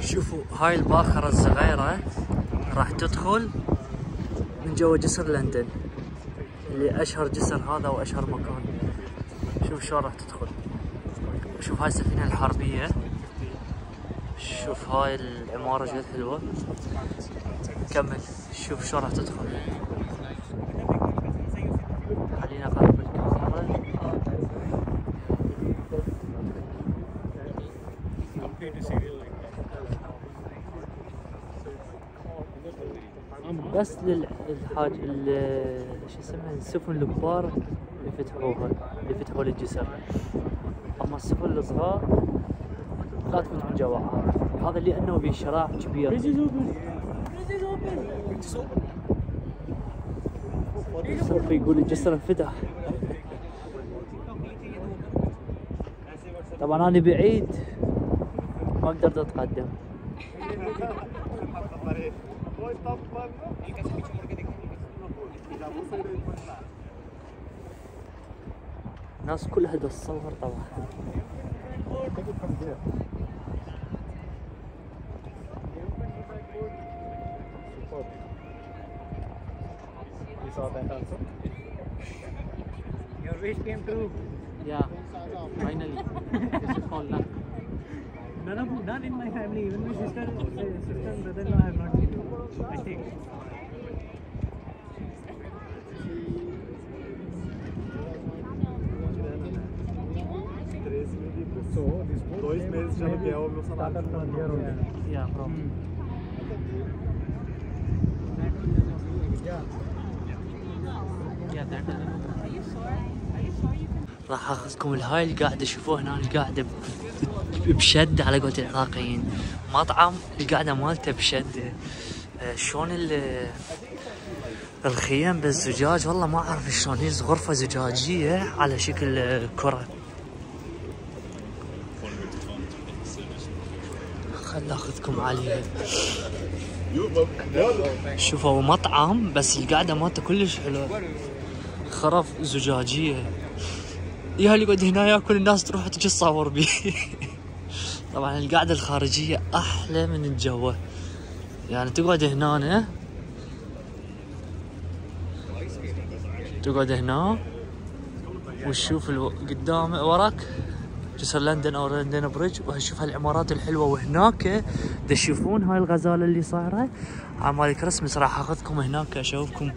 شوفوا هاي الباخرة الصغيرة راح تدخل من جوا جسر لندن اللي أشهر جسر هذا وأشهر مكان. شوف شلون راح تدخل. شوف هاي السفينة الحربية. شوف هاي العمارة جد حلوة. كمل. شوف شلون راح تدخل خلينا اقرب الكاميرا بس للحاج ال- شو اسمها السفن الكبار اللي فتحوها اللي فتحوا الجسر أما السفن الصغار لا تكون عن جواها هذا لأنه به شراع كبير. سوف يقول الجسر انفتح. طبعا أنا بعيد. ما قدرت أتقدم. الناس كلها تتصور طبعا You saw that also? Your wish came true. Yeah, finally. this is called luck. None of none in my family, even my sister, uh, sister and brother-in-law have not seen you. I think. So, dois meses é o meu salário. Yeah, bro. Yeah, that راح اخذكم لهاي القاعده شوفوه هنا القاعده ب- بشده على قولة العراقيين. مطعم القاعده مالته بشدة. شلون ال- الخيام بالزجاج؟ والله ما أعرف شلون. هي غرفة زجاجية على شكل كرة. خل اخذكم عليها شوفوا مطعم بس القعدة مالته كلش حلوة. خرف زجاجية. يا اللي يقعد هنا ياكل الناس تروح تجي تصور بيه. طبعا القعدة الخارجية أحلى من الجوة. يعني تقعد هنا تقعد هنا وتشوف ألو... قدام وراك جسر لندن أو لندن بريدج وهشوف هالعمارات الحلوة وهناك. تشوفون هاي الغزالة اللي صايرة عمال كريسمس راح أخذكم هناك أشوفكم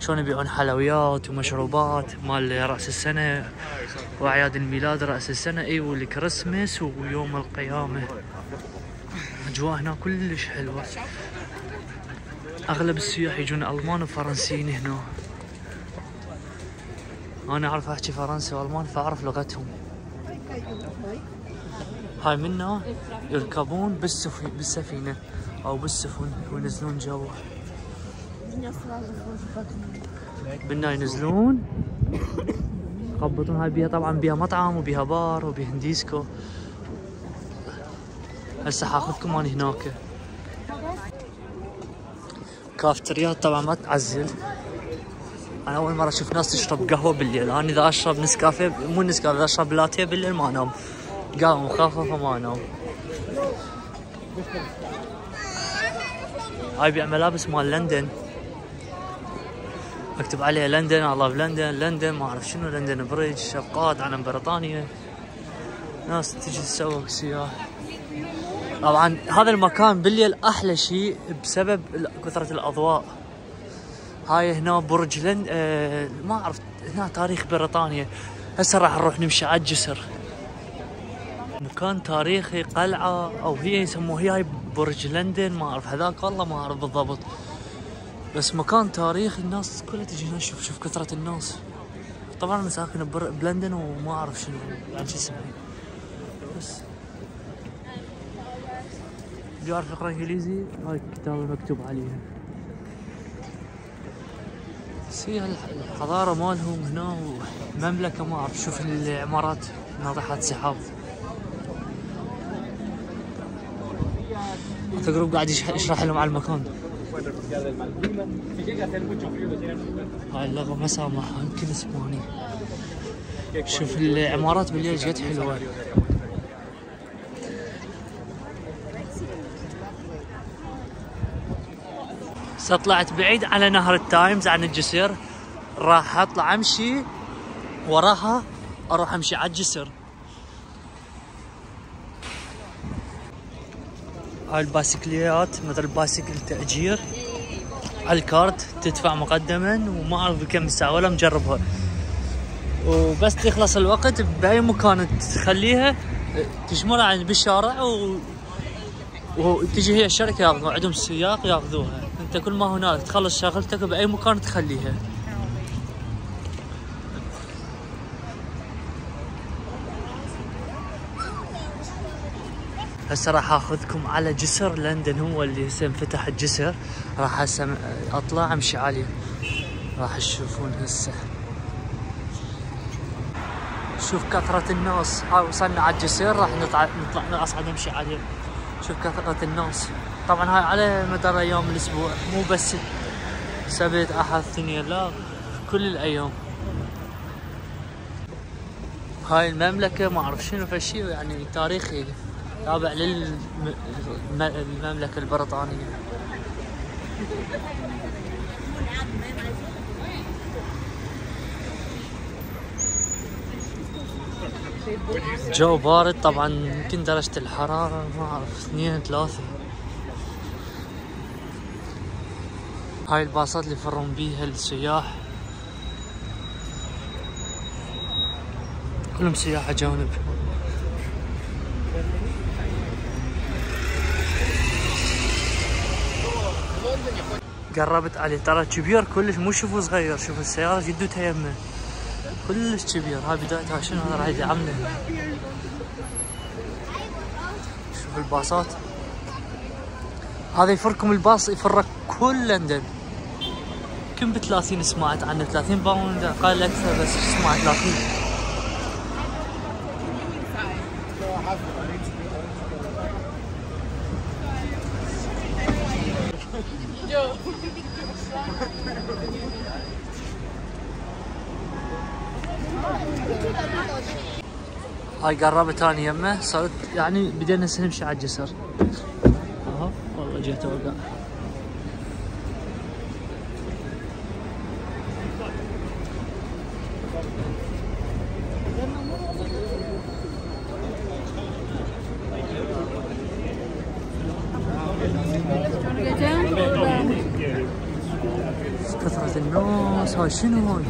شلون يبيعون حلويات ومشروبات مال رأس السنة وأعياد الميلاد رأس السنة. إي والكريسمس ويوم القيامة. أجواء هنا كلش حلوة. أغلب السياح يجون ألمان وفرنسيين هنا. أنا أعرف احكي فرنسي وألمان فأعرف لغتهم. هاي منا يركبون بالسفن بالسفينة أو بالسفن وينزلون جوا. منا ينزلون. يخبطون. هاي بيها طبعا بيها مطعم وبيها بار وبيها ديسكو هسه حاخذكم أنا هناك. كافتيريات طبعا ما تعزل. أنا أول مرة أشوف ناس تشرب قهوة بالليل. أنا إذا أشرب نسكافيه مو نسكافيه اذا أشرب لاتيه بالليل ما أنام. قهوة مخففة ما أنام. هاي بيع ملابس مال لندن. مكتوب عليها لندن I love London لندن ما أعرف شنو London Bridge شفقات علم بريطانيا. ناس تجي تسوق سياح طبعا هذا المكان بالليل أحلى شيء بسبب كثرة الأضواء. هاي هنا برج لند آه ما أعرف هنا تاريخ بريطانيا. هسه راح نروح نمشي على الجسر. مكان تاريخي قلعة أو هي يسموها هاي برج لندن ما أعرف هذاك والله ما أعرف بالضبط. بس مكان تاريخي الناس كلها تجي هنا شوف شوف كثرة الناس. طبعا أنا ساكن بلندن وما أعرف شنو شو اسمه. بس يعرف يقرأ إنجليزي. هاي الكتابة مكتوب عليها. الح- الحضارة مالهم هنا ومملكة ما أعرف شوف العمارات ناطحات سحاب. جروب قاعد يش- يشرح لهم على المكان. هاي اللغة ما سامحها يمكن إسباني. شوف العمارات بالليل جد حلوة. طلعت بعيد على نهر التايمز عن الجسر راح أطلع أمشي وراها أروح أمشي على الجسر. هاي البايسكلات مثل بايسكل تأجير على الكارت تدفع مقدما وما أعرف بكم الساعة ولا مجربها. وبس تخلص الوقت بأي مكان تخليها تشمرها عند بالشارع و... وتجي هي الشركة ياخذوها عندهم سياق ياخذوها. انت كل ما هنالك تخلص شغلتك بأي مكان تخليها. هسه راح آخذكم على جسر. لندن هو اللي هسه انفتح الجسر. راح هسه أطلع أمشي عليه. راح تشوفون هسه. شوف كثرة الناس. هاي وصلنا على الجسر. راح نطلع نطلع اصعد أمشي عليه. شوف كثرة الناس. طبعا هاي على مدار أيام الأسبوع مو بس سبت أحد اثنين لا كل الأيام. هاي المملكة ما أعرف شنو فشي يعني تاريخي تابع للمملكة البريطانية. جو بارد طبعا يمكن درجة الحرارة ما أعرف اثنين ثلاثة. هاي الباصات اللي يفرون بيها السياح. كلهم سياح اجانب قربت عليه ترى كبير كلش مو شوفوا صغير شوفوا السيارة جدتها يمه كلش كبير. هاي بدايتها شنو هذا؟ راح يدعمنا شوف الباصات. هذا يفركم الباص يفرك كل لندن. كم ب 30 سمعت عنه 30 باوند أقل أكثر بس سمعت 30 هاي قربت اني يمه صرت يعني بدينا نمشي على الجسر أها والله جيت أوقع كثرة الناس شنو هاي؟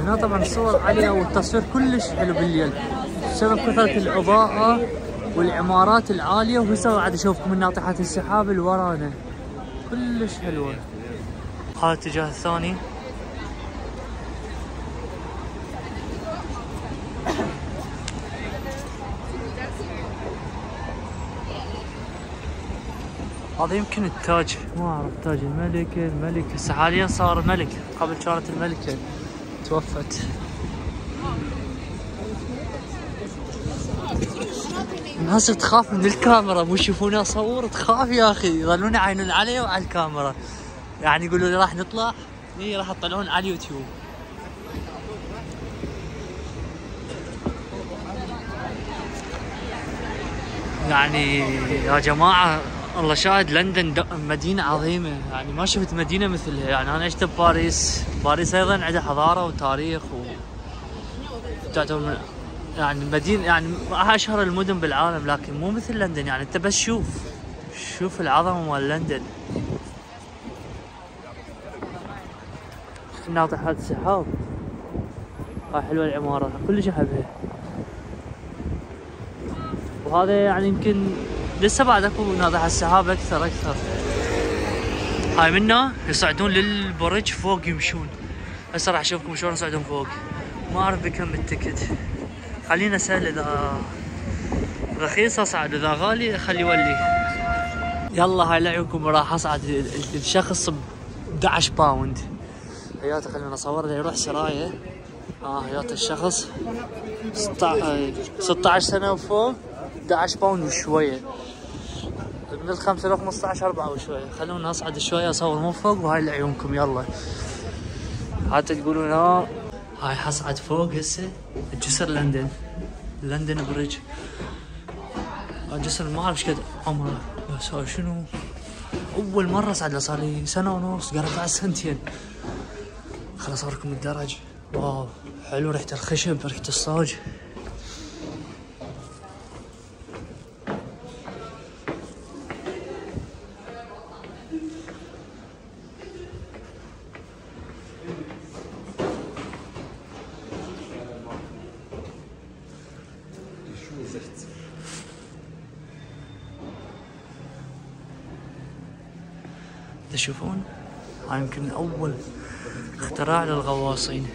هنا طبعا الصور عالية والتصوير كلش حلو بالليل. بسبب كثرة الإضاءة والعمارات العالية وهسه قاعد أشوفكم من ناطحات السحاب اللي ورانا كلش حلوة. هذا الاتجاه الثاني. هذا يمكن التاج. ما أعرف تاج الملكة الملك. هسه حاليا صار ملك. قبل كانت الملكة. توفت. الناس تخاف من الكاميرا. مو يشوفوني أصور. تخاف يا أخي. يظلون يعينون علي وعلى الكاميرا. يعني يقولوا لي راح نطلع. إي راح تطلعون على اليوتيوب. يعني يا جماعة الله شاهد لندن مدينة عظيمة. يعني ما شفت مدينة مثلها يعني أنا عشت بباريس. باريس أيضا عندها حضارة وتاريخ و تعتبر من يعني مدينة يعني أشهر المدن بالعالم لكن مو مثل لندن. يعني أنت بس شوف. شوف العظمة مال لندن. ناطحات السحاب. هاي حلوة العمارة. كلش أحبها. وهذا يعني يمكن لسه بعد اكو ناطح السحاب أكثر أكثر. هاي منا يصعدون للبرج فوق يمشون. هسه راح أشوفكم شلون يصعدون فوق. ما أعرف بكم ال ticket. خلينا أسأل إذا رخيص اصعد إذا غالي خلي يولي. يلا هاي لعبكم راح اصعد الشخص ب 11 pound هياته خلينا نصور له يروح سراية. آه هياته الشخص. 16 سنة وفوق. 11 pound وشوية. من ال 5 ل 15 4 وشوية. خلونا اصعد شوية اصور من فوق وهاي لعيونكم يلا. حتى تقولون ها هاي حصعد فوق هسه جسر لندن. لندن بريدج جسر ما أعرف إيش قد عمره. بس هو شنو؟ أول مرة صعد له صار لي سنة ونص قرب بعد سنتين. خلاص أوريكم الدرج. واو حلو ريحة الخشب ريحة الصاج تشوفون؟ هاي يمكن أول اختراع للغواصين.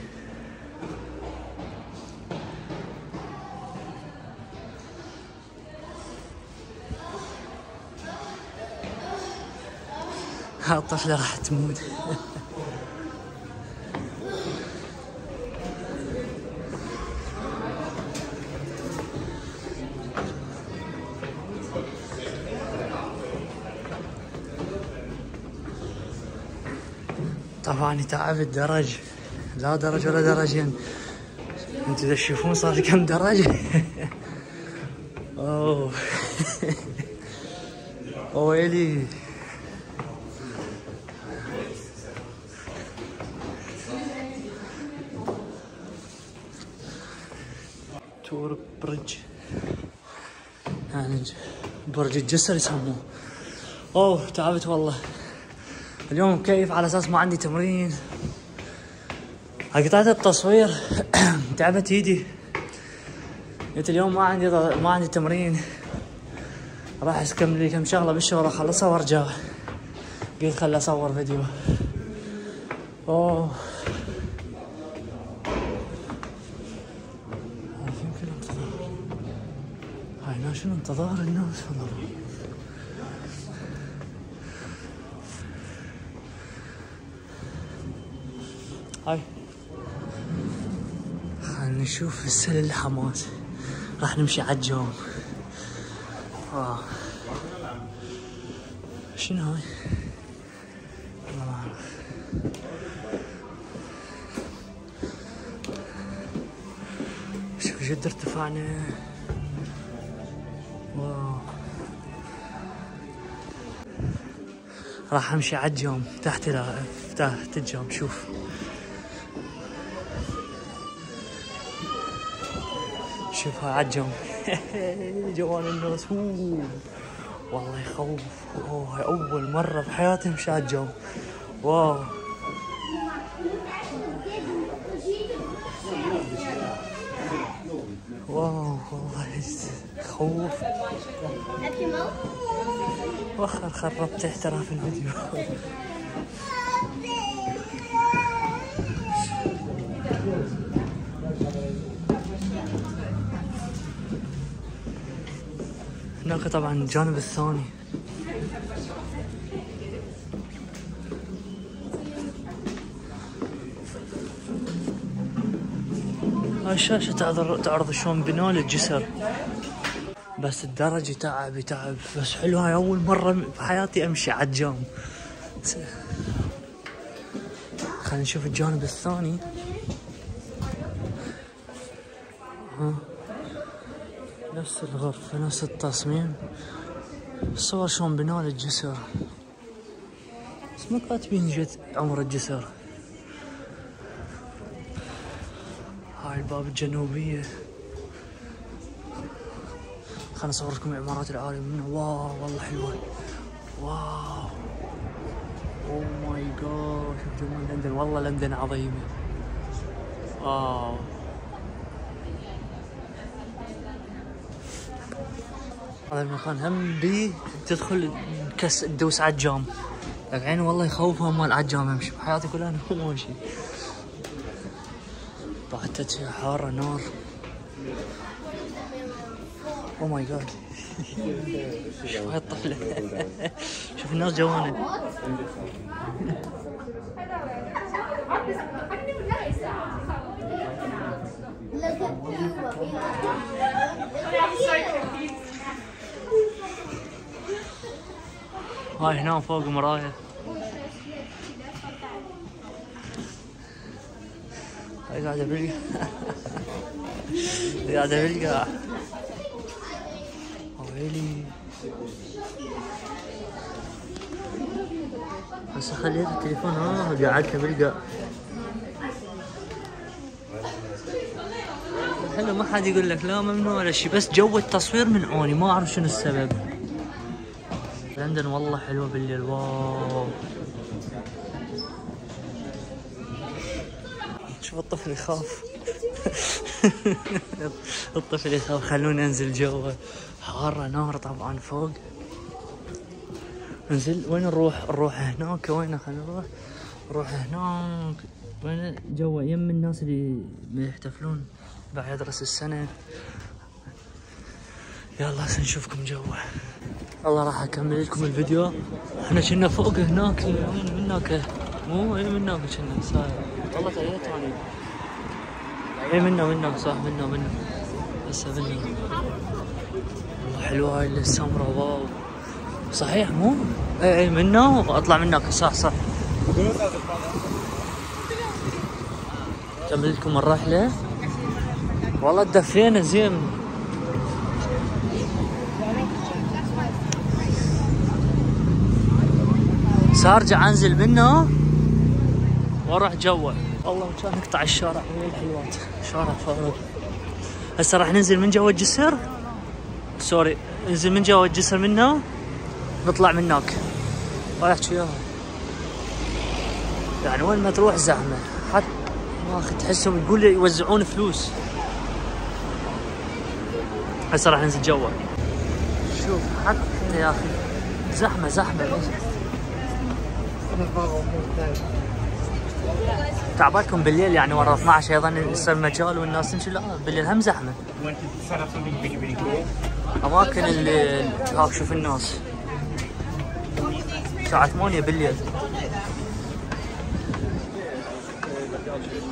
الطفلة راح تموت. طبعا تعب الدرج لا درج ولا درجين أنتوا تشوفون صار لي كم درج أوه. ويلي. تور برج يعني برج الجسر يسموه. أوه تعبت والله. اليوم مكيف على أساس ما عندي تمرين. قطعت التصوير تعبت ايدي قلت اليوم ما عندي ما عندي تمرين. راح اسكمل لي كم شغلة بالشغل أخلصها وأرجع. قلت خل أصور فيديو. أوه. هاي شنو انتظار؟ الناس. والله هاي. خلينا نشوف السل الحماس. راح نمشي على الجوم. شنو هاي؟ شوف جد ارتفعنا راح امشي على الجوم تحت تحت الجوم. شوف. شوف هاي عالجوم جوان الناس. والله يخوف. أوه هاي أول مرة بحياتي امشي عالجوم واو. واو والله خوف وخر خربت احتراف الفيديو. هناك طبعا الجانب الثاني. هاي الشاشة تعرض شلون بناء الجسر بس الدرج يتعب يتعب. بس حلو هاي أول مرة بحياتي أمشي على الجام. خلينا نشوف الجانب الثاني. نفس الغرفة نفس التصميم. الصور شلون بناء الجسر؟ بس ما كاتبين جت عمر الجسر. هاي الباب الجنوبية. خلنا اصور لكم عمارات العالم منه. واو والله حلوة. واو. اوه ماي جاد شوف جمال لندن؟ والله لندن عظيمة. واو. هذا المكان هم بي تدخل كس تدوس على الجام لك عيني والله يخوفها مال على الجام امشي بحياتي كلها أنا ما امشي بعد تدفئة حارة نار أو ماي جاد شوف هاي الطفلة شوف الناس جوانة هاي هنا فوق مراية هاي قاعدة بلي قاعدة بالقاع ويلي بس خليت التليفون آه قعدت بالقاع حلو ما حد يقول لك لا ممنوع ولا شيء بس جو التصوير منعوني ما أعرف شنو السبب. لندن والله حلوة بالليل. واو. شوف الطفل يخاف. الطفل يخاف. خلوني أنزل جوا حارة نار طبعا فوق. نزل وين نروح؟ نروح هناك. وين خلينا نروح؟ نروح هناك. وين؟ جوا يم الناس اللي يحتفلون بعد راس السنة. يلا هسه نشوفكم جوا الله راح أكمل لكم الفيديو. إحنا كنا فوق هناك وين هناك مو اي من هناك كنا صاير. والله تغيرت اني اي منا منا صح منا منا هسه منا والله حلوة هاي السمرة واو. صحيح مو؟ اي اي منا واطلع منك صح صح. كمل لكم الرحلة. والله تدفينا زين. سارجع انزل منه وأروح جوا والله كان اقطع الشارع ويا الحلوات شارع فاروق هسه راح ننزل من جوا الجسر. سوري ننزل من جوا الجسر منه نطلع من هناك. احكي اياها يعني وين ما تروح زحمة. حتى ما تحسهم يقول لي يوزعون فلوس. هسه راح ننزل جوا شوف حتى يا أخي زحمة زحمة. تعبالكم بالليل يعني ورا 12 أيضا يصير مجال والناس تمشي لا بالليل هم زحمة. أماكن اللي هاك شوف الناس. الساعة 8 بالليل.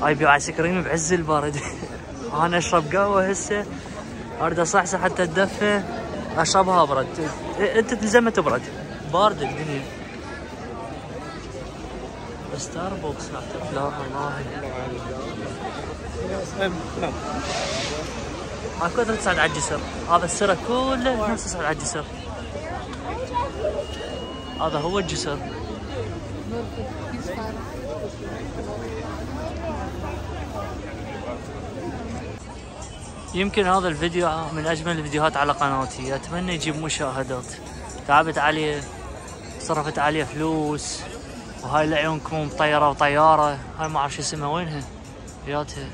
هاي يبيع آيس كريم بعز البرد. أنا أشرب قهوة هسه. أريد أصحصح حتى اتدفى أشربها برد. أنت تلزمها تبرد. بارد الدنيا. ستاربكس لا والله. أكو كثر تصعد على الجسر. هذا السرة كله نفس تصعد على الجسر. هذا هو الجسر. يمكن هذا الفيديو من أجمل الفيديوهات على قناتي. أتمنى يجيب مشاهدات. تعبت عليه صرفت عليه فلوس. وهاي لعيونكم طيارة وطيارة. هاي ما أعرف شو اسمها. وينها هياتها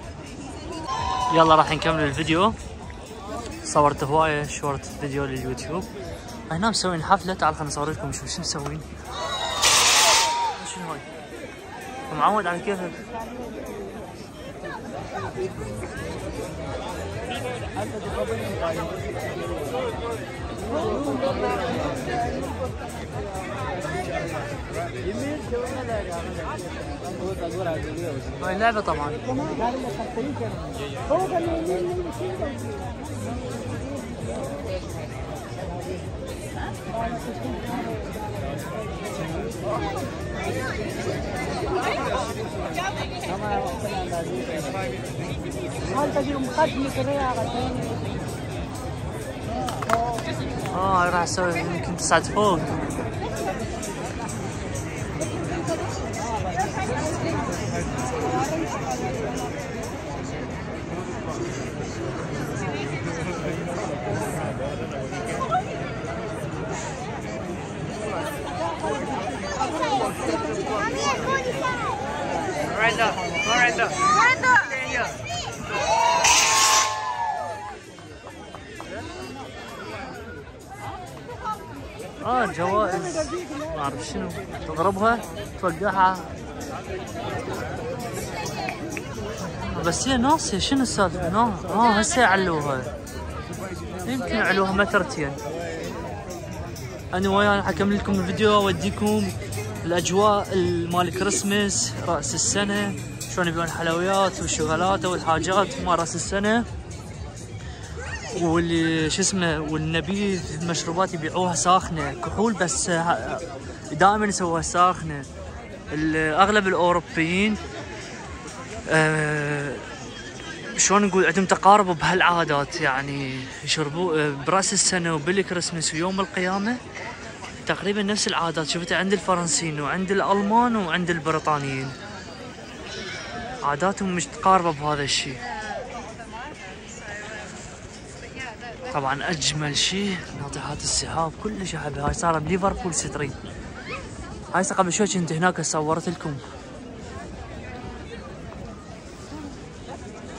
يلا راح نكمل الفيديو. صورت هواية short video لليوتيوب. هنا مسوين حفلة. تعال خليني اصور لكم شو شو مسوين. شنو هاي؟ معود على كيفك؟ هاي لعبة طبعا. آه راح أسوي يمكن تصعد فوق. تضربها توقعها. بس هي ناصية شنو السالفة؟ نا آه هسه علوها يمكن علوها مترتين أنا وياي حكمل لكم الفيديو أوديكم الأجواء مال كريسمس رأس السنة شلون يبيعون الحلويات والشغلات والحاجات مال رأس السنة. واللي شو اسمه والنبيذ المشروبات يبيعوها ساخنة كحول بس دائما يسووها ساخنة. أغلب الأوروبيين آه، شلون نقول عندهم تقارب بهالعادات يعني يشربوا برأس السنة وبالكريسماس ويوم القيامة تقريبا نفس العادات. شفتها عند الفرنسيين وعند الألمان وعند البريطانيين. عاداتهم مش متقاربه بهذا الشيء. طبعا أجمل شيء ناطحات السحاب. كلش احبها هاي صار ب Liverpool Street. هاي قبل شوي كنت هناك صورت لكم.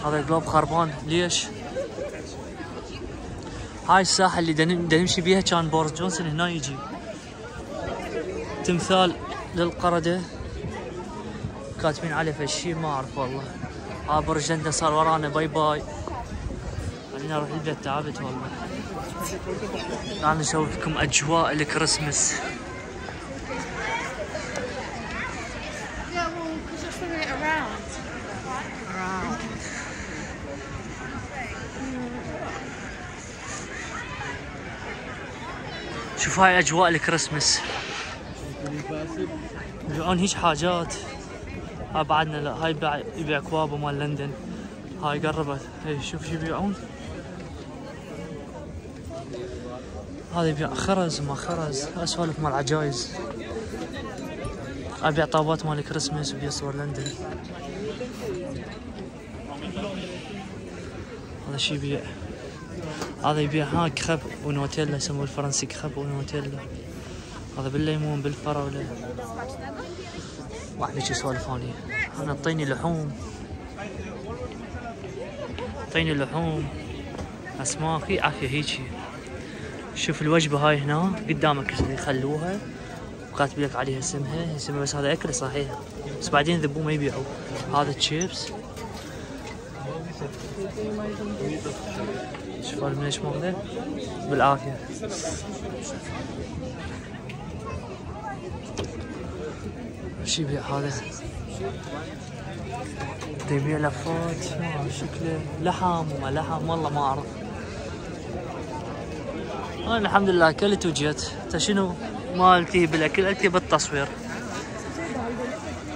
هذا ال globe خربان ليش؟ هاي الساحة اللي نمشي بيها كان بوريس جونسون هنا يجي. تمثال للقردة. كاتبين عليه فشي ما أعرف والله. ها برج لندن صار ورانا bye bye. خلينا نروح البيت تعبت والله. تعالوا نسوي لكم أجواء الكريسماس Yeah, bring it around. Around. شوف هاي أجواء الكريسماس. يبيعون هيج حاجات. ها بعدنا لا هاي يبيع كوابا مال لندن. هاي قربت. هي شوف شو يبيعون. هذا يبيع خرز ما خرز. اسوالف مال عجايز. ابيع طابات مال كريسماس وبيصور لندن هذا شي يبيع. هذا يبيع ها كخب ونوتيلا يسموه الفرنسي كخب ونوتيلا. هذا بالليمون بالفراولة. واحد شي سوالف هاني أنا أعطيني لحوم. أعطيني لحوم. اسماك عافية هيجي. شوف الوجبة هاي هنا. قدامك يخلوها. وكاتب لك عليها اسمها اسمها بس هذا أكل صحيح. بس بعدين ذبوه ما يبيعوا. هذا تشيبس شوف من إيش ماخذه بالعافية. وش يبيع هذا؟ يبيع لفات. شكله؟ لحم. وما لحم. والله ما أعرف. أنا الحمد لله أكلت وجيت. انت شنو؟ مالتي بالاكل ألتي بالتصوير.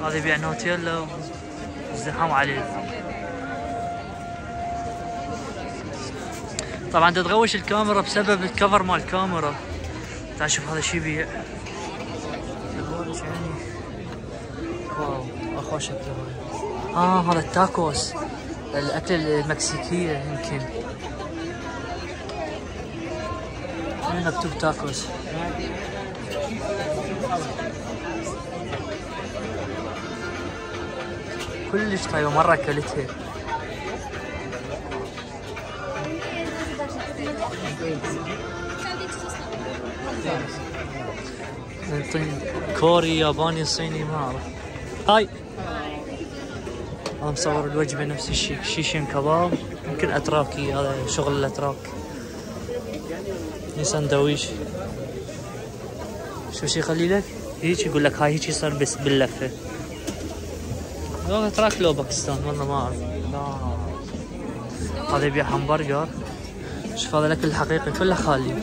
هذا يبيع نوتيلا ازدحام عليه طبعا تتغوش الكاميرا بسبب الكفر مال الكاميرا. تعال شوف هذا شي يبيع واو. اخو شكله هاي. آه هذا التاكوس. الأكل المكسيكية يمكن. هنا مكتوب تاكوس. كلش طيبة مرة اكلتها يعطين كوري ياباني صيني ما أعرف. هاي. أنا مصور الوجبة نفس الشيء. شيشن كباب يمكن اتراكي هذا شغل الأتراك. هي سندويش شو شي يخلي لك؟ هيك يقول لك هاي هيك يصير بس باللفة. لو اتراك لو باكستان والله ما اعرف لا هذا يبيع همبرجر شوف هذا الاكل الحقيقي كله خالي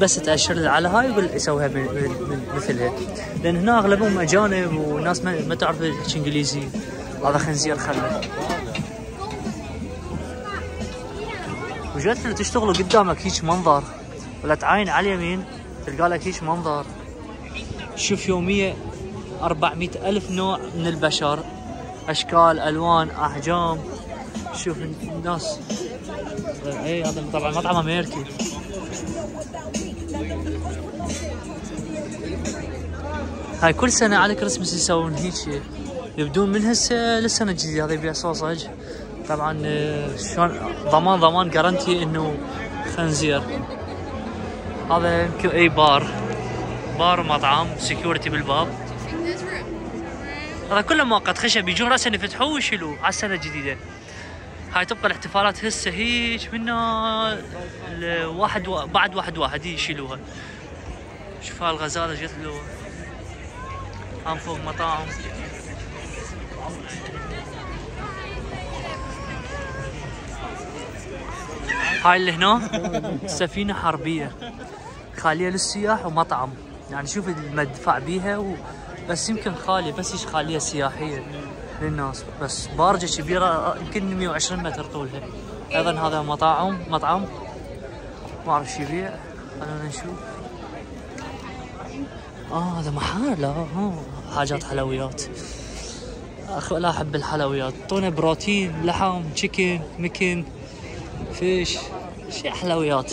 بس تاشر على هاي يقول يسويها مثلها لأن هنا اغلبهم اجانب وناس ما, ما تعرف تحكي انجليزي هذا خنزير خله وجدت لو تشتغلوا قدامك هيك منظر ولا تعاين على اليمين تلقى لك هيك منظر شوف يوميا 400 ألف نوع من البشر. أشكال ألوان أحجام. شوف الناس. اي هذا طبعا مطعم أمريكي. هاي كل سنة على كريسمس يسوون هيك يبدون من هسه للسنة الجديدة. هذا يبيع صوصج طبعا آه، شلون؟ ضمان ضمان guarantee إنه خنزير. هذا يمكن أي بار. بار ومطعم security بالباب. هذا كله مؤقت خشب يجون راسا يفتحوه ويشيلوه على السنة الجديدة. هاي تبقى الاحتفالات هسه هيك منا واحد و... بعد واحد واحد يشيلوها. شوف هاي الغزالة جت له. هم فوق مطاعم. هاي اللي هنا؟ سفينة حربية. خالية للسياح ومطعم. يعني شوف المدفع بيها و... بس يمكن خالية بس هيش خالية سياحية للناس. بس بارجة كبيرة يمكن 120 متر طولها أيضا هذا مطاعم مطعم. ما أعرف شو يبيع. خلونا نشوف. آه هذا محل. لا آه. حاجات حلويات. أخ لا أحب الحلويات. طونا بروتين لحم تشيكن مكن فيش. شي حلويات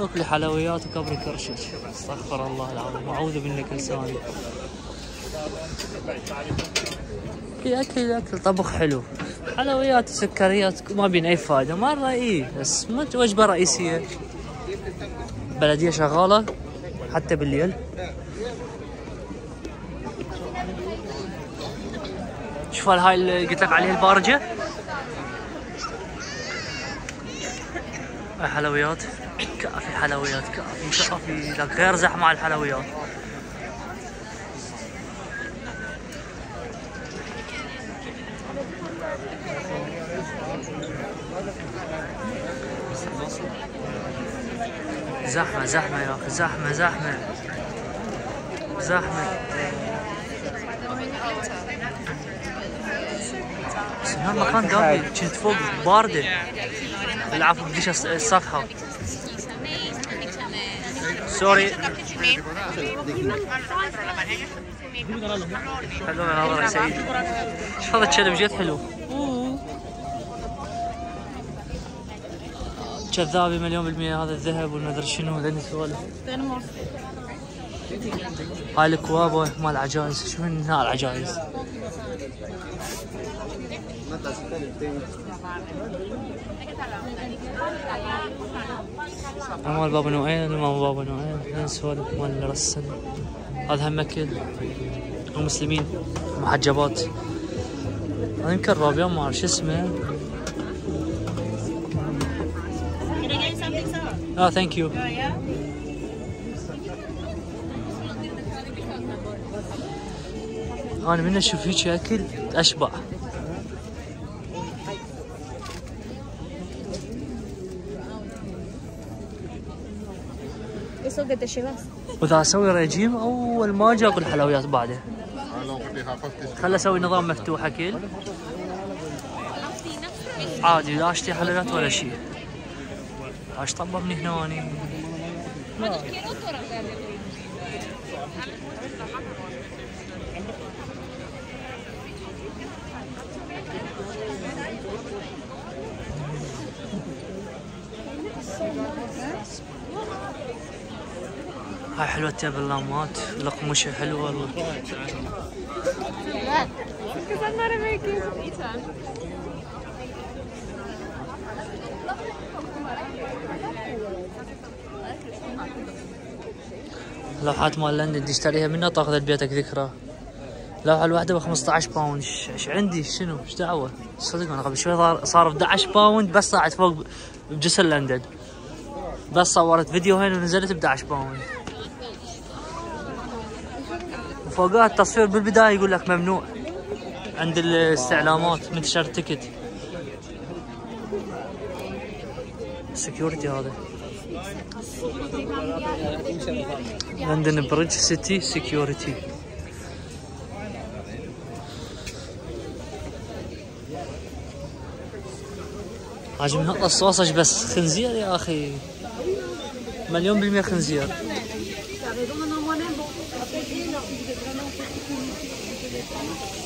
اكل حلويات وكبري كرشش استغفر الله العظيم. أعوذ منك لساني في أكل أكل. طبخ حلو. حلويات وسكريات ما بين أي فائده مره اي بس مو وجبة رئيسية. بلدية شغالة. حتى بالليل. شوف هاي اللي قلت لك عليه البارجة. حلويات. كافي حلويات كافي كافي لك غير زحمة على الحلويات. زحمة زحمة يا أخي زحمة زحمة. زحمة. بس هالمكان قبل كنت فوق باردة. العفو بديش السطحة سوري نظرك سعيد شوف هذا حلو كذابي مليون بالمية هذا الذهب والمدري شنو ذني سوالف هاي الكوابة مال العجائز شو من هاي العجائز مال بابا نوئيل مال بابا نوئيل ذني سوالف مال الرسم هذا هم أكل. المسلمين محجبات. هذا يمكن رابيان ما أعرف شو اسمه? آه ثانك يو? أنا من أشوف هيك أكل؟ أشبع. Te llevas. وإذا أسوي رجيم أول ما أجي اكل حلويات بعده خل أسوي نظام مفتوح اكل عادي لا أشتري حلويات ولا شيء. إيش طببني هنا اني هاي حلوة باللامات لقمشة حلوة والله. لوحات مال لندن تشتريها منها تاخذها لبيتك ذكرى. لوحة الواحدة ب 15 pound إيش عندي؟ شنو؟ إيش دعوة؟ صدق أنا قبل شوي صار صار 11 pound بس طلعت فوق بجسر لندن. بس صورت فيديو هين ونزلت ب 11 pound وفوقها التصوير بالبداية يقول لك ممنوع. عند الاستعلامات من تشتري ticket. security هذا. London Bridge City security عاجبني هذا ال sausage بس. خنزير يا أخي. مليون بالمية خنزير.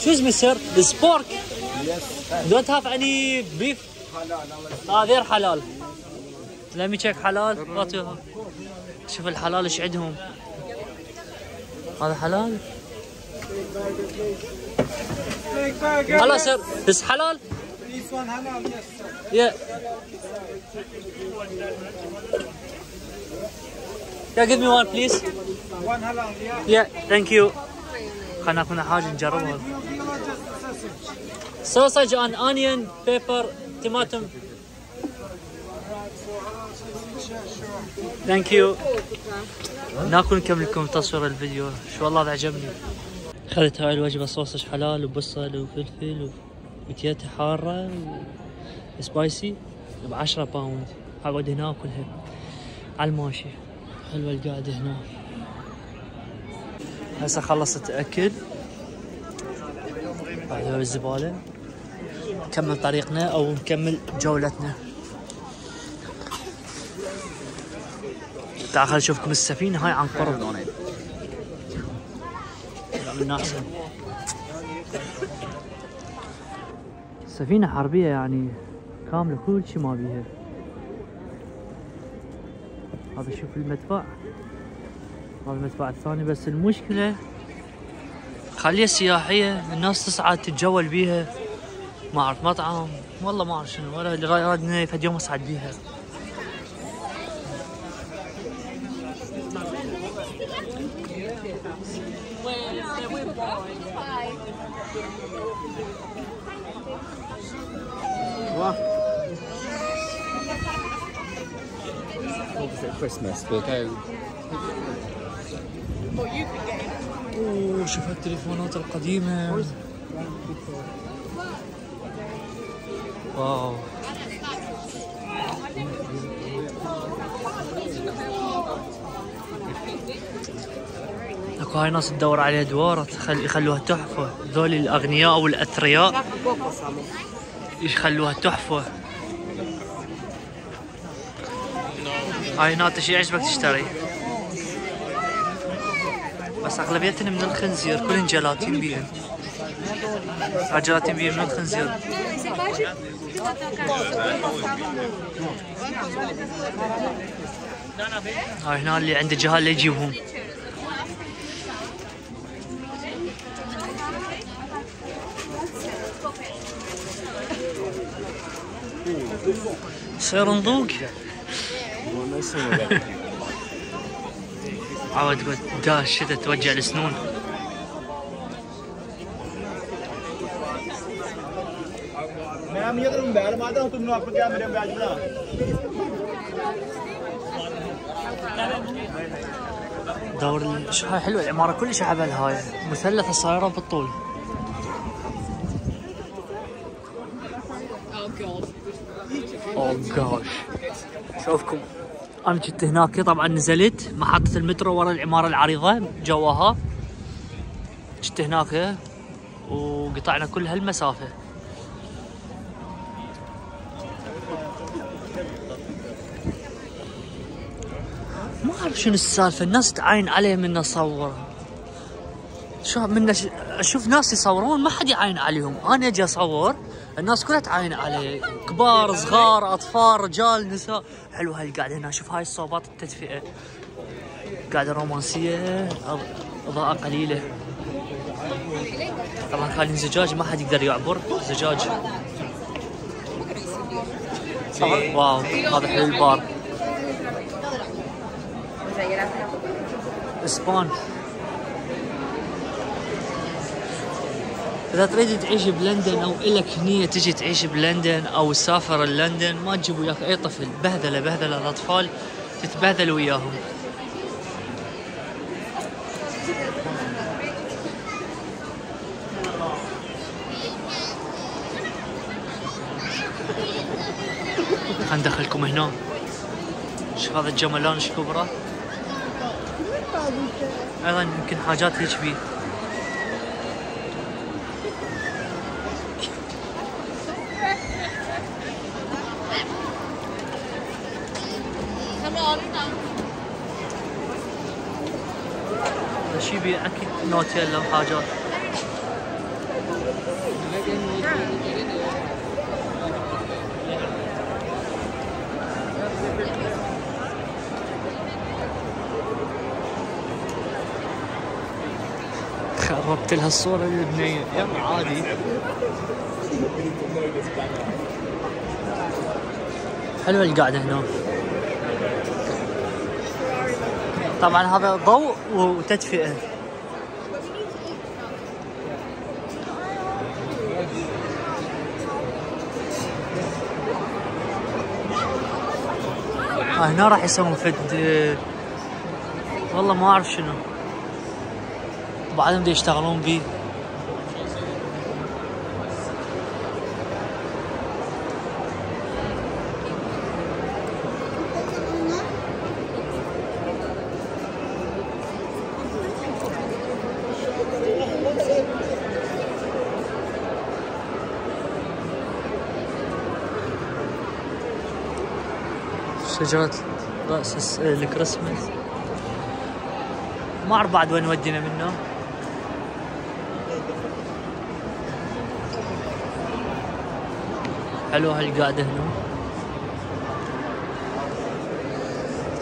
شو اسمه؟ This pork? Don't have any beef? آه they're حلال let me check حلال What you- شوف الحلال إيش عندهم هذا حلال هلا سير بس حلال This one halal, yes, sir. Yeah. Yeah, give me one please. One halal, yeah. Yeah, thank you. خلينا ناكل حاجة نجربها. Sausage. Sausage and onion, pepper, tomato. Thank you. ناكل نكمل لكم تصوير الفيديو شو والله عجبني اخذت هاي الوجبة صوصج حلال وبصل وفلفل وتيتا حارة وسبايسي ب 10 باوند اقعد هنا اكلها على الماشي حلوة القعدة هنا هسه خلصت اكل بعد باب الزبالة نكمل طريقنا أو نكمل جولتنا. تعال خل أشوفكم السفينة. هاي عن قرب. من أحسن سفينة حربية يعني كاملة كل شي ما بيها. هذا شوف المدفع. هذا المدفع الثاني بس المشكلة خليها سياحية الناس تصعد تتجول بيها. ما أعرف مطعم والله ما أعرف شنو ولا اللي رادنا فد يوم اصعد بيها. Christmas, we'll go. شوف التليفونات القديمة. واو. أكو هاي ناس تدور عليها دوار تخل... يخلوها تحفة. ذول الأغنياء أو الاثرياء يخلوها تحفة. هاي ناطش يعجبك تشتري. بس اغلبيتنا من الخنزير كلهم جلاتين بيهم. هاي جلاتين بيهم من الخنزير. هاي هنا اللي عنده جهال يجيبهم. صير نذوق. عاد دا الشتاء توجع السنون دور هاي حلوة العماره كلش عبلها هاي مثلثه صايره بالطول. Oh, اوه جوش oh, شوفكم. أنا كنت هناك طبعا نزلت محطة المترو ورا العمارة العريضة جواها. كنت هناك وقطعنا كل هالمسافة. ما أعرف شنو السالفة الناس تعاين عليه من اصور شو من أشوف ناس يصورون ما حد يعاين عليهم. أنا أجي أصور الناس كلها تعاين علي كبار صغار أطفال رجال نساء. حلو هاي القعده هنا؟ شوف هاي الصوبات التدفئة. قاعدة رومانسيه أضاءة قليلة. طبعا كان زجاج ما حد يقدر يعبر. زجاج. واو هذا حلو البار. إسبان. إذا تريد تعيش بلندن أو إلك نيه تجي تعيش بلندن أو تسافر لندن ما تجيب وياك أي طفل. بهذلة بهذلة الأطفال تتبهذل وياهم. خلينا ندخلكم هنا. شوف هذا الجملان إيش كبره أيضا يمكن حاجات هيك بيه هذا شي بيه أكيد نوتيلا وحاجات خربت لها الصورة للبنية يلا عادي. حلوة القعدة هنا. طبعا هذا ضوء وتدفئة. هنا راح يسوون فد. والله ما أعرف شنو. بعدهم دي يشتغلون بيه شجرة رأس الس- الكريسماس. ما أعرف بعد وين ودينا منه. حلوة هالقعدة هنا.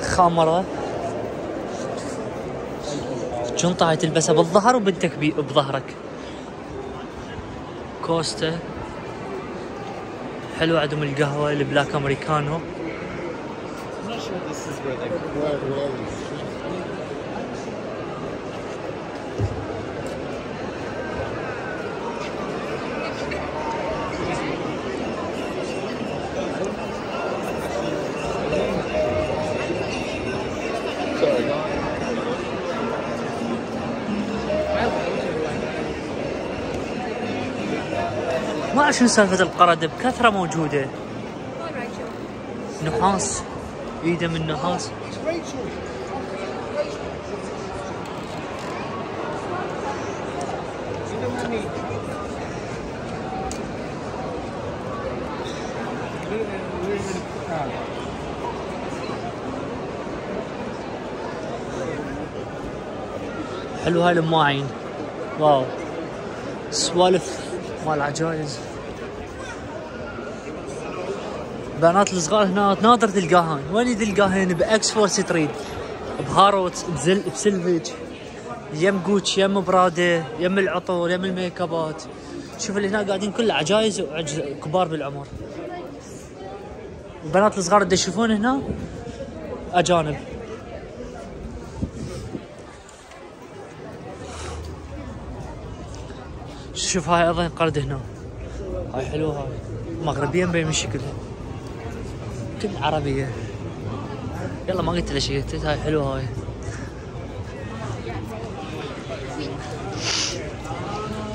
خامرة. شنطة هاي تلبسها بالظهر وبنتك بظهرك. كوستا. حلو عندهم القهوة البلاك أمريكانو. Sure this is where they ما اعرف شنو سالفة القردة بكثرة موجودة. نحاس. ايده من نحاس حلو هاي الماعين واو. سوالف مال عجايز. بنات الصغار هنا نادر تلقاهن. وين تلقاهن باكسفورد ستريت بهاروت بزل بسلفج. يم جوتش يم براده يم العطور يم الميك ابات شوف اللي هنا قاعدين كله عجايز وعجز كبار بالعمر. البنات الصغار اللي تشوفون هنا أجانب. شوف هاي أيضا قرد هنا. هاي حلوة هاي. مغربيه مبين من شكلها. كل عربية. يلا ما قلت له شيء قلت هاي حلوة هاي.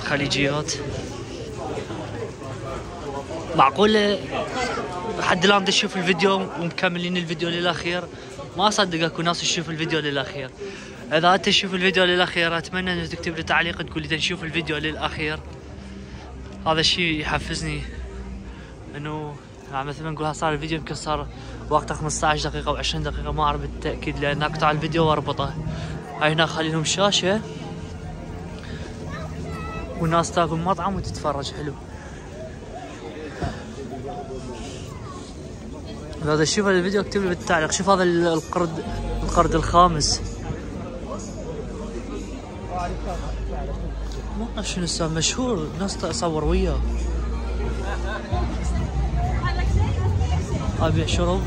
خليجيات. معقولة؟ لحد الآن تشوف الفيديو ومكملين الفيديو للأخير؟ ما أصدق أكو ناس تشوف الفيديو للأخير. إذا أنت تشوف الفيديو للأخير أتمنى إنك تكتب لي تعليق تقول لي تشوف الفيديو للأخير. هذا الشيء يحفزني إنه مثلا نقول ها صار الفيديو يمكن صار وقته 15 دقيقة أو 20 دقيقة ما أعرف بالتأكيد لأن أقطع الفيديو وأربطه. هاي هنا خلي لهم شاشة. والناس تاكل مطعم وتتفرج حلو. هذا شوف الفيديو اكتب لي بالتعليق. شوف هذا ال- القرد القرد الخامس. ما اعرف شنو اسمه مشهور ناس تصور وياه. ابيع شرب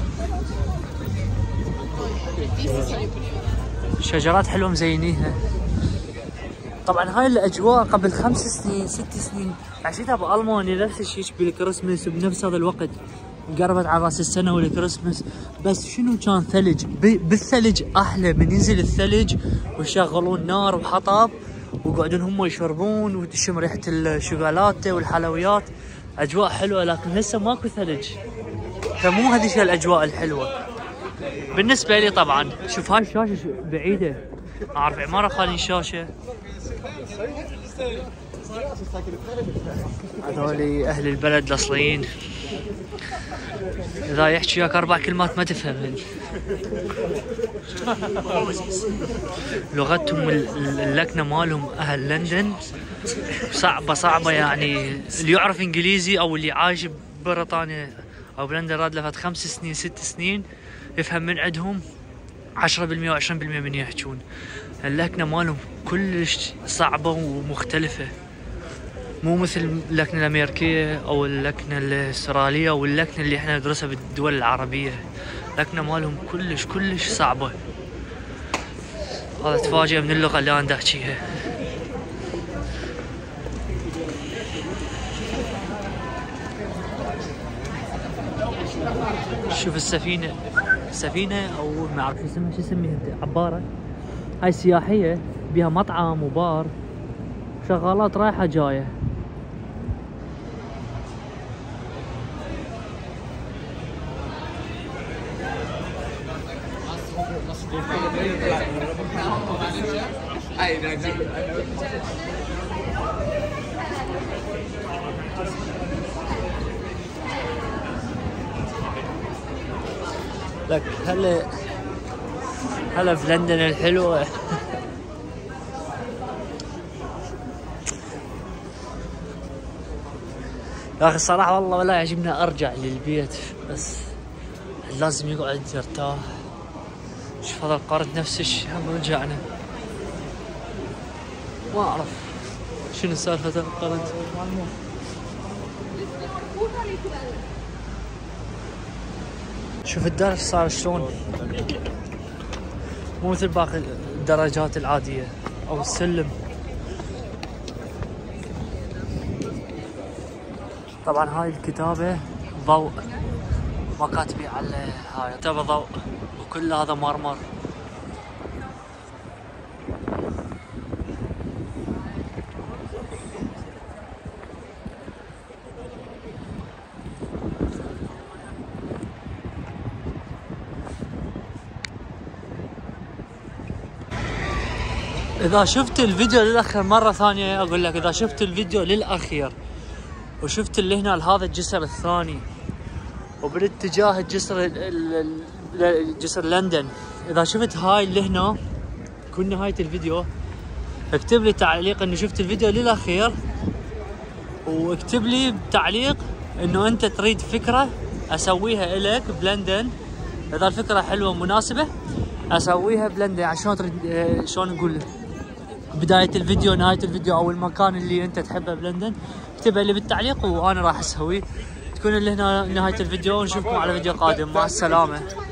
شجرات حلوة مزينيها طبعا هاي الأجواء قبل خمس سنين ست سنين. عشتها بألمانيا نفس الشيء بالكريسماس بنفس هذا الوقت. قربت على راس السنة والكريسماس بس شنو كان ثلج؟ بالثلج أحلى من ينزل الثلج. ويشغلون نار وحطب. ويقعدون هم يشربون وتشم ريحة الشوكولاتة والحلويات. أجواء حلوة لكن هسه ماكو ثلج. فمو هذه الأجواء الحلوة. بالنسبة لي طبعا. شوف هاي الشاشة بعيدة. اعرف عماره خالين شاشة. هذول أهل البلد الأصليين. إذا يحكي وياك أربع كلمات ما تفهم. لغتهم ال- ال- اللكنة مالهم أهل لندن. صعبة صعبة يعني. اللي يعرف إنجليزي أو اللي عايش ببريطانيا أو بلندن راد له فت خمس سنين ست سنين يفهم من عندهم 10% و20% من يحجون. اللكنة مالهم كلش صعبة ومختلفة. مو مثل اللكنة الأمريكية أو اللكنة الأسترالية أو اللكنة اللي إحنا ندرسها بالدول العربية. اللكنة مالهم كلش كلش صعبة. هذا تفاجئ من اللغة اللي أنا احكيها شوف السفينة. سفينة أو ما أعرف شو اسمها شو اسمها أنت؟ عبارة. هاي سياحية بيها مطعم وبار. شغالات رايحة جاية. لك هلا هلا بلندن الحلوة يا أخي الصراحة والله ولا يعجبني أرجع للبيت بس لازم يقعد يرتاح. شوف هذا القرد نفس الشيء هم رجعنا. ما أعرف شنو سالفة القرد. شوف الدرج صار شلون. مو مثل باقي الدرجات العادية أو السلم. طبعا هاي الكتابة ضوء. ما كاتبين على هاي كتابة ضوء. وكل هذا مرمر. إذا شفت الفيديو للأخير مرة ثانية أقول لك إذا شفت الفيديو للأخير وشفت اللي هنا هذا الجسر الثاني وبالاتجاه الجسر ال- ال- ال- جسر لندن إذا شفت هاي اللي هنا كل نهاية الفيديو اكتب لي تعليق انه شفت الفيديو للأخير واكتب لي بتعليق إنه أنت تريد فكرة أسويها لك بلندن. إذا الفكرة حلوة ومناسبة أسويها بلندن شلون تريد آه، شلون نقول؟ بداية الفيديو نهاية الفيديو أو المكان اللي أنت تحبه بلندن اكتبها لي بالتعليق وأنا راح أسويه. تكون اللي هنا نهاية الفيديو ونشوفكم على فيديو قادم. مع السلامة.